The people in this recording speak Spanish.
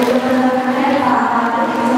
Gracias.